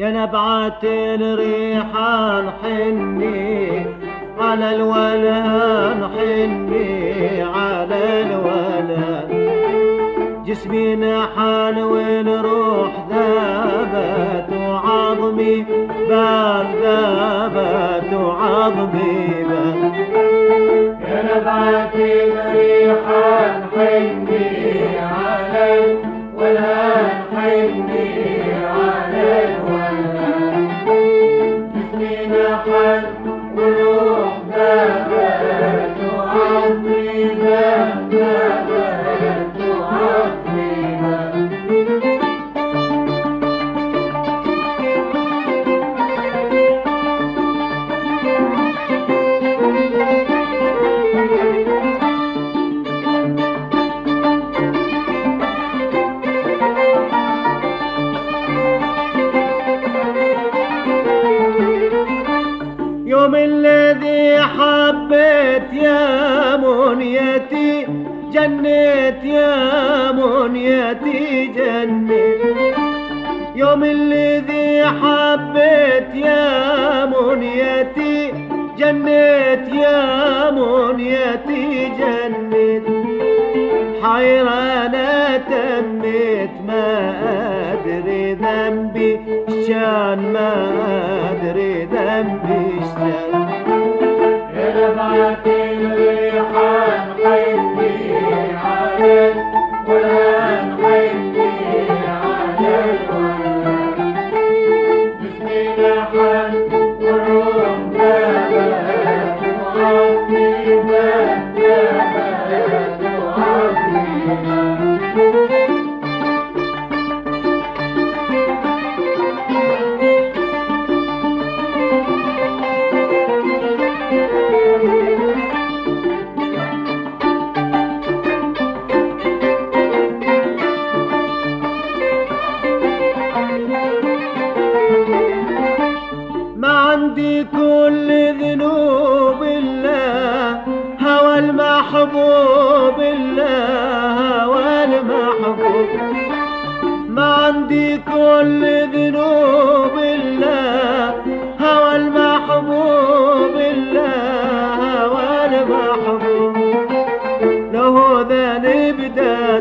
يا نبعة الريحان حني على الولهان حني على الولهان جسمي نحن والروح ذابت وعظمي باب ذابت وعظمي. باب يا نبعة الريحان يوم الذي حبيت يا منيتي جنيت يا منيتي جنيت يوم الذي حبيت يا منيتي جنيت يا منيتي جنيت حيرانة تميت ما أدري ذنبي شان ما أدري ذنبي. يا عندي كل ذنوب الله هوى المحبوب الله هوى المحبوب. ما عندي كل ذنوب الله هوى المحبوب الله هوى المحبوب. له ذنب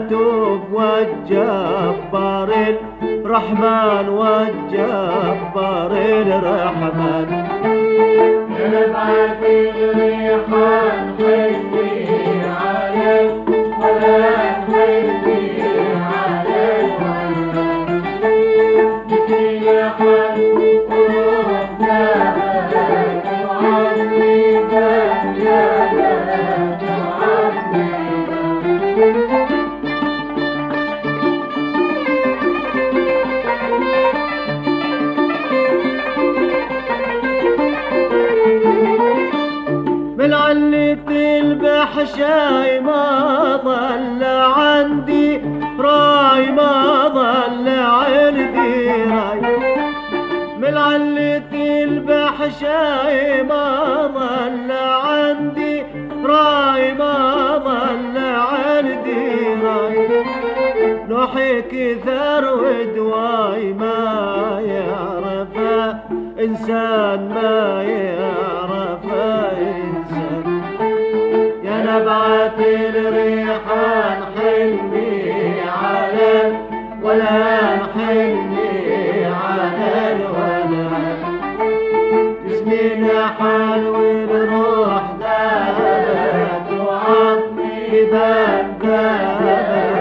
توب والجبار الرحمن والجبار الرحمن. يا نبعة الريحان من البحشاي ما ضل عندي راي ما ضل عندي راي. من علة البحشاي ما ضل عندي راي ما ضل عندي راي. نوحي كثر ودواي ما يعرفه إنسان ما يعرفه يا نبعة الريحان حني على الولهان حني على الولهان جسمي نحن والروح ذابت وعظمي ذاب ذاب